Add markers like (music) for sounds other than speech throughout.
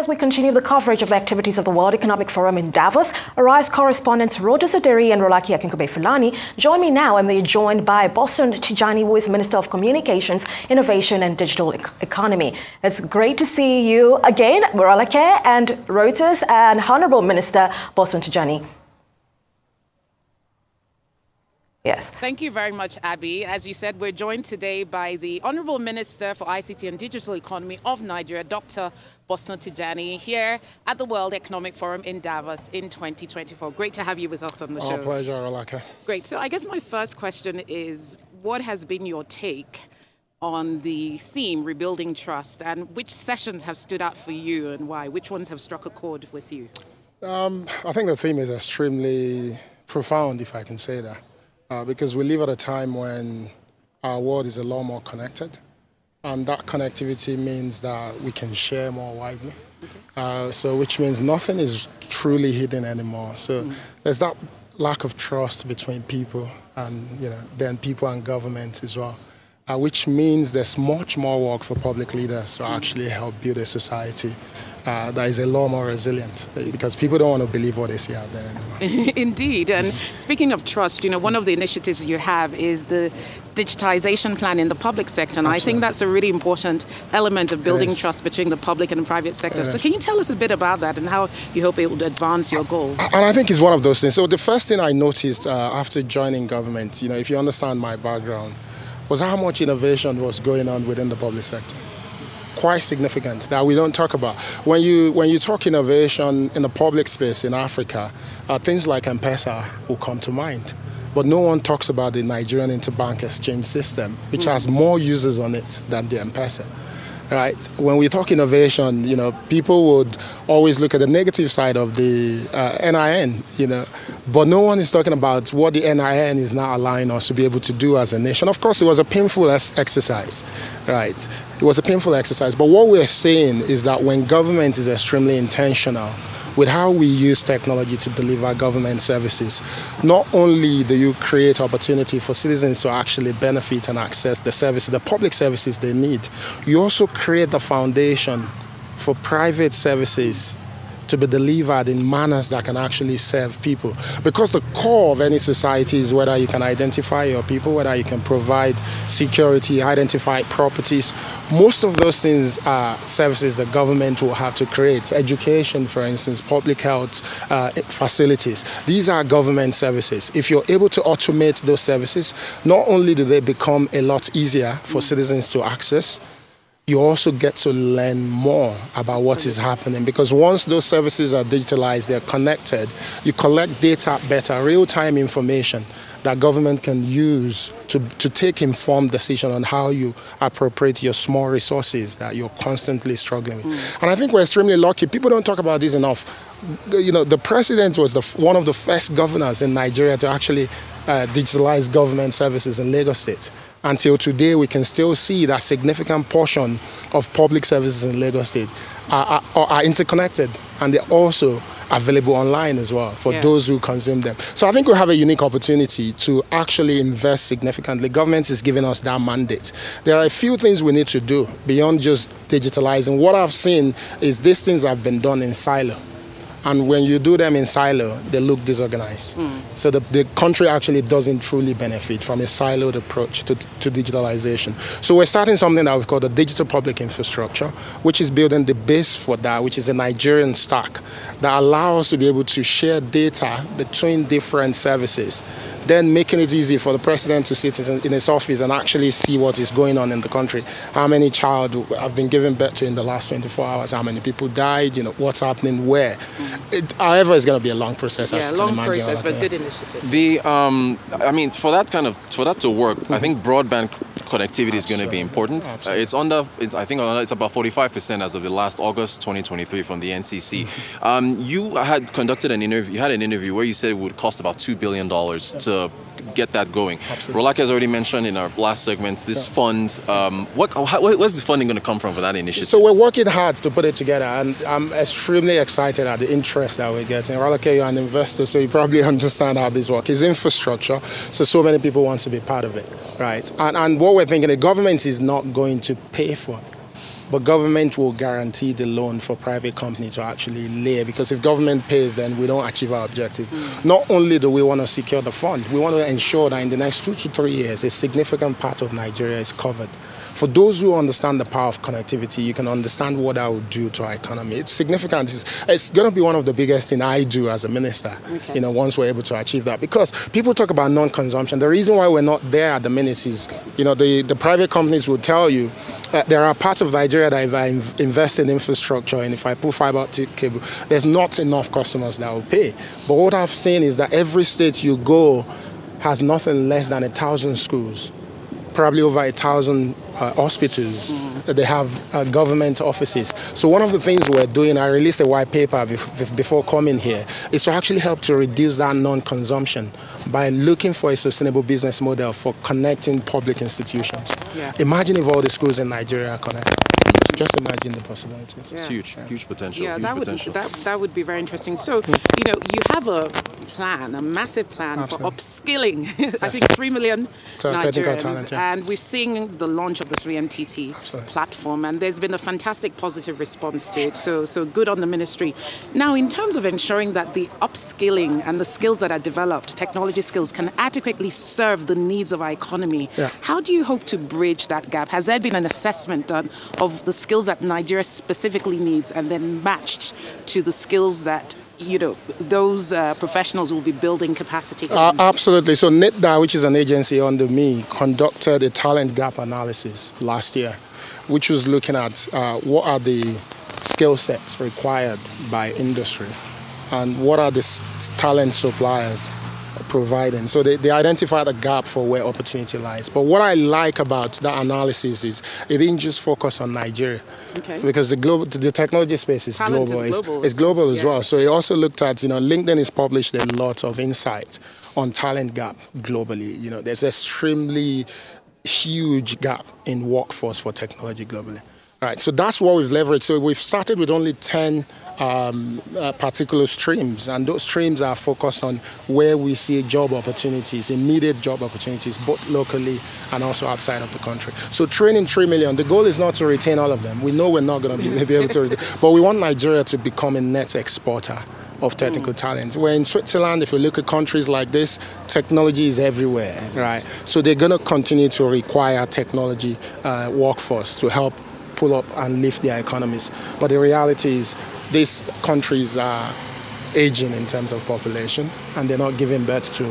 as we continue the coverage of the activities of the World Economic Forum in Davos, Arise correspondents Rhoda Soderi and Rolake Akinkunmi Fulani join me now, and they're joined by Bosun Tijani, who is Minister of Communications, Innovation and Digital e Economy. It's great to see you again, Rolake and Reuters, and Honorable Minister Bosun Tijani. Yes. Thank you very much, Abby. As you said, we're joined today by the Honorable Minister for ICT and Digital Economy of Nigeria, Dr. Bosun Tijani, here at the World Economic Forum in Davos in 2024. Great to have you with us on the Our show. Our pleasure, Alaka. Great. So I guess my first question is, what has been your take on the theme, Rebuilding Trust, and which sessions have stood out for you and why? Which ones have struck a chord with you? Um, I think the theme is extremely profound, if I can say that uh, because we live at a time when our world is a lot more connected. And that connectivity means that we can share more widely. Uh, so, which means nothing is truly hidden anymore. So, mm. there's that lack of trust between people and, you know, then people and government as well. Uh, which means there's much more work for public leaders to actually help build a society uh, that is a lot more resilient because people don't want to believe what they see out there anymore. (laughs) Indeed. And speaking of trust, you know, one of the initiatives you have is the digitization plan in the public sector. And Absolutely. I think that's a really important element of building trust between the public and the private sector. So can you tell us a bit about that and how you hope it would advance your goals? And I think it's one of those things. So the first thing I noticed uh, after joining government, you know, if you understand my background, was how much innovation was going on within the public sector quite significant that we don't talk about. When you when you talk innovation in the public space in Africa, uh, things like M-Pesa will come to mind. But no one talks about the Nigerian interbank exchange system, which mm. has more users on it than the M-Pesa right? When we talk innovation, you know, people would always look at the negative side of the uh, NIN, you know, but no one is talking about what the NIN is now allowing us to be able to do as a nation. Of course, it was a painful exercise, right? It was a painful exercise, but what we're saying is that when government is extremely intentional with how we use technology to deliver government services, not only do you create opportunity for citizens to actually benefit and access the services, the public services they need, you also create the foundation for private services to be delivered in manners that can actually serve people. Because the core of any society is whether you can identify your people, whether you can provide security, identify properties. Most of those things are services the government will have to create. Education, for instance, public health uh, facilities. These are government services. If you're able to automate those services, not only do they become a lot easier for citizens to access, you also get to learn more about what is happening because once those services are digitalized, they're connected, you collect data better, real time information that government can use to, to take informed decision on how you appropriate your small resources that you're constantly struggling with. Mm. And I think we're extremely lucky. People don't talk about this enough. You know, the president was the, one of the first governors in Nigeria to actually uh, digitalize government services in Lagos State. Until today, we can still see that significant portion of public services in Lagos State are, are, are interconnected and they're also available online as well for yeah. those who consume them. So I think we have a unique opportunity to actually invest significantly. Government is giving us that mandate. There are a few things we need to do beyond just digitalizing. What I've seen is these things have been done in silo. And when you do them in silo, they look disorganized. Mm. So the, the country actually doesn't truly benefit from a siloed approach to, to digitalization. So we're starting something that we've called the digital public infrastructure, which is building the base for that, which is a Nigerian stack that allows us to be able to share data between different services then making it easy for the president to sit in his office and actually see what is going on in the country. How many child have been given birth to in the last 24 hours? How many people died? You know what's happening where? Mm. It, however, it's going to be a long process. Yeah, long process, but good initiative. The um, I mean, for that kind of for that to work, mm-hmm. I think broadband connectivity is going to be important. Uh, it's under, it's, I think it's about 45% as of the last August 2023 from the NCC. Mm-hmm. Um, you had conducted an interview, you had an interview where you said it would cost about $2 billion to get that going. Absolutely. Rolake has already mentioned in our last segment this yeah. fund. Um, what, how, where's the funding going to come from for that initiative? So we're working hard to put it together, and I'm extremely excited at the interest that we're getting. Rolake, you're an investor, so you probably (laughs) understand how this works. It's infrastructure, so so many people want to be part of it, right? And, and what we're thinking, the government is not going to pay for it but government will guarantee the loan for private company to actually lay because if government pays, then we don't achieve our objective. Mm. Not only do we want to secure the fund, we want to ensure that in the next two to three years, a significant part of Nigeria is covered for those who understand the power of connectivity, you can understand what that will do to our economy. It's significant. It's, it's going to be one of the biggest things I do as a minister, okay. you know, once we're able to achieve that. Because people talk about non-consumption. The reason why we're not there at the minute is, you know, the, the private companies will tell you that there are parts of Nigeria that if I invest in infrastructure and if I put fiber optic cable, there's not enough customers that will pay. But what I've seen is that every state you go has nothing less than a thousand schools probably over a thousand uh, hospitals. Mm. They have uh, government offices. So one of the things we're doing, I released a white paper before coming here, is to actually help to reduce that non-consumption by looking for a sustainable business model for connecting public institutions. Yeah. Imagine if all the schools in Nigeria are connected. Just imagine the possibilities. Yeah. It's huge, huge potential. Yeah, huge that potential. would that, that would be very interesting. So, you know, you have a plan, a massive plan Absolutely. for upskilling. Yes. (laughs) I think three million so Nigerians, talent, yeah. and we're seeing the launch of the 3MTT Absolutely. platform, and there's been a fantastic positive response to it. So, so good on the ministry. Now, in terms of ensuring that the upskilling and the skills that are developed, technology skills, can adequately serve the needs of our economy, yeah. how do you hope to bridge that gap? Has there been an assessment done of the skills that Nigeria specifically needs and then matched to the skills that you know those uh, professionals will be building capacity uh, absolutely. So NITDA which is an agency under me conducted a talent gap analysis last year which was looking at uh, what are the skill sets required by industry and what are the talent suppliers providing. So they, they identified a gap for where opportunity lies. But what I like about that analysis is it didn't just focus on Nigeria. Okay. Because the global, the technology space is Talent global. Is global. It's, it's global as well. So it also looked at, you know, LinkedIn has published a lot of insight on talent gap globally. You know, there's extremely huge gap in workforce for technology globally. Right, so that's what we've leveraged. So we've started with only 10 um, uh, particular streams, and those streams are focused on where we see job opportunities, immediate job opportunities, both locally and also outside of the country. So training 3 million, the goal is not to retain all of them. We know we're not going (laughs) to be, able to, retain, but we want Nigeria to become a net exporter of technical mm. talents. Where in Switzerland, if you look at countries like this, technology is everywhere, right? So they're going to continue to require technology uh, workforce to help pull up and lift their economies. But the reality is these countries are aging in terms of population and they're not giving birth to,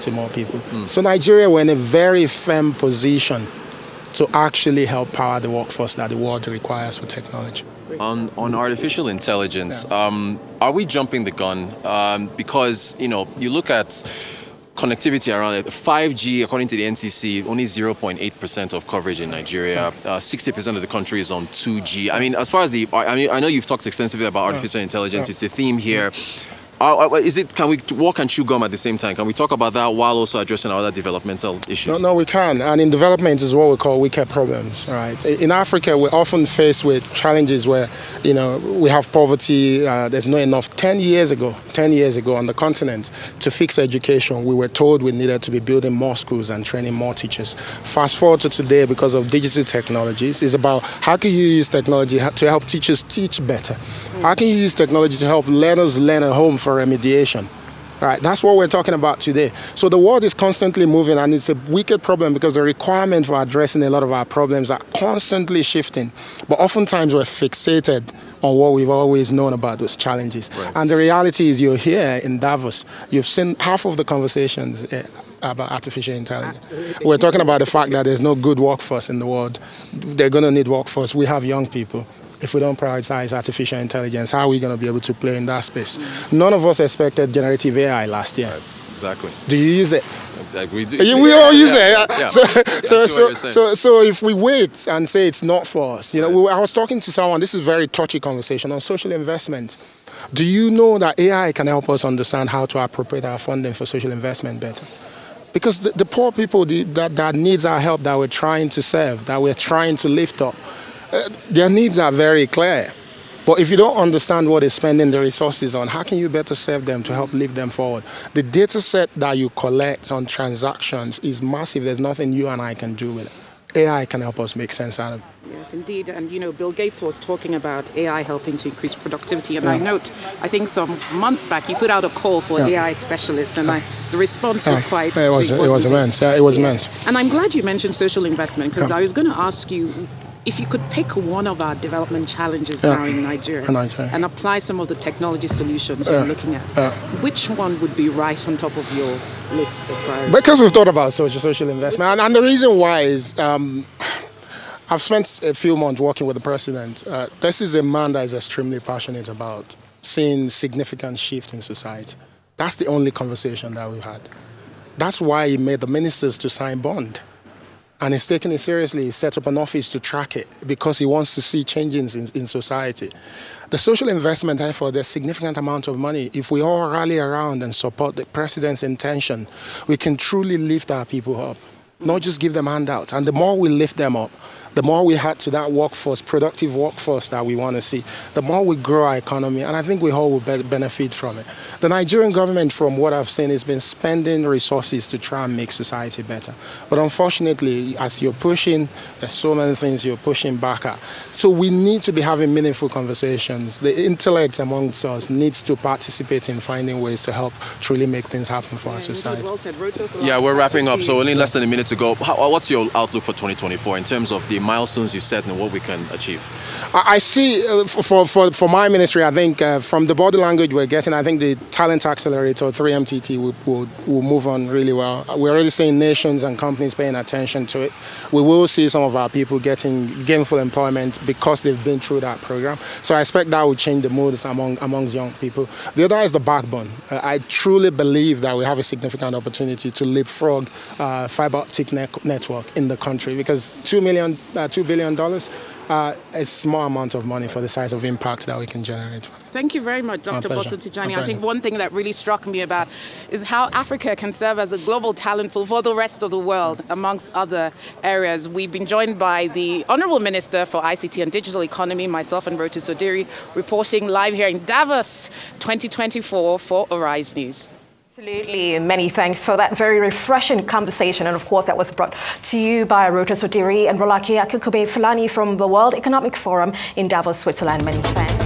to more people. Mm. So Nigeria, we're in a very firm position to actually help power the workforce that the world requires for technology. On, on artificial intelligence, yeah. um, are we jumping the gun? Um, because, you know, you look at connectivity around it. 5G, according to the NCC, only 0.8% of coverage in Nigeria. Uh, 60% of the country is on 2G. I mean, as far as the, I mean, I know you've talked extensively about artificial intelligence. It's a theme here. Uh, uh, is it? Can we walk and chew gum at the same time? Can we talk about that while also addressing other developmental issues? No, no, we can. And in development is what we call wicked problems, right? In Africa, we're often faced with challenges where, you know, we have poverty. Uh, there's not enough. Ten years ago, ten years ago, on the continent, to fix education, we were told we needed to be building more schools and training more teachers. Fast forward to today, because of digital technologies, is about how can you use technology to help teachers teach better? How can you use technology to help learners learn at home? For remediation. Right, that's what we're talking about today. So the world is constantly moving, and it's a wicked problem because the requirement for addressing a lot of our problems are constantly shifting. But oftentimes we're fixated on what we've always known about those challenges. Right. And the reality is, you're here in Davos. You've seen half of the conversations. Eh, about artificial intelligence. Absolutely. We're talking about the fact that there's no good workforce in the world. They're going to need workforce. We have young people if we don't prioritize artificial intelligence, how are we going to be able to play in that space? None of us expected generative AI last year. Right. Exactly. Do you use it? Like we do. we all use yeah. it. Yeah. So, (laughs) so, so, so, so, if we wait and say it's not for us, you know, right. I was talking to someone. This is a very touchy conversation on social investment. Do you know that AI can help us understand how to appropriate our funding for social investment better? Because the, the poor people the, that, that needs our help, that we're trying to serve, that we're trying to lift up, uh, their needs are very clear. But if you don't understand what they're spending the resources on, how can you better serve them to help lift them forward? The data set that you collect on transactions is massive. There's nothing you and I can do with it. AI can help us make sense out of it. Yes, indeed. And you know, Bill Gates was talking about AI helping to increase productivity. And yeah. I note, I think some months back, you put out a call for yeah. AI specialists, and I, the response was quite. it was. Big, it was immense. Yeah, it was immense. And I'm glad you mentioned social investment because I was going to ask you if you could pick one of our development challenges yeah. now in Nigeria, Nigeria, and apply some of the technology solutions yeah. you're looking at, yeah. which one would be right on top of your list of priorities? Because we've thought about social social investment, and, and the reason why is. Um, I've spent a few months working with the president. Uh, this is a man that is extremely passionate about seeing significant shift in society. That's the only conversation that we've had. That's why he made the ministers to sign bond and he's taking it seriously. He set up an office to track it because he wants to see changes in, in society. The social investment eh, effort, there's significant amount of money. If we all rally around and support the president's intention, we can truly lift our people up, not just give them handouts. And the more we lift them up, the more we add to that workforce, productive workforce that we want to see, the more we grow our economy, and I think we all will be benefit from it. The Nigerian government, from what I've seen, has been spending resources to try and make society better. But unfortunately, as you're pushing, there's so many things you're pushing back at. So we need to be having meaningful conversations. The intellect amongst us needs to participate in finding ways to help truly make things happen for yeah, our society. Well yeah, we're wrapping up, so only less than a minute to go. How, what's your outlook for 2024 in terms of the milestones you set and what we can achieve? I see uh, for, for, for my ministry, I think uh, from the body language we're getting, I think the talent accelerator, 3MTT, will, will, will move on really well. We're already seeing nations and companies paying attention to it. We will see some of our people getting gainful employment because they've been through that program. So I expect that will change the moods among amongst young people. The other is the backbone. Uh, I truly believe that we have a significant opportunity to leapfrog uh, fiber optic ne- network in the country because two million, uh, two billion dollars uh, a small amount of money for the size of impact that we can generate. Thank you very much, Dr. Bosun Tijani. I think one thing that really struck me about is how Africa can serve as a global talent pool for the rest of the world, amongst other areas. We've been joined by the Honorable Minister for ICT and Digital Economy, myself and Rotus Odiri, reporting live here in Davos 2024 for Arise News. Absolutely. Many thanks for that very refreshing conversation. And of course, that was brought to you by Rotus Odiri and Rolake Akinkunmi Filani from the World Economic Forum in Davos, Switzerland. Many thanks.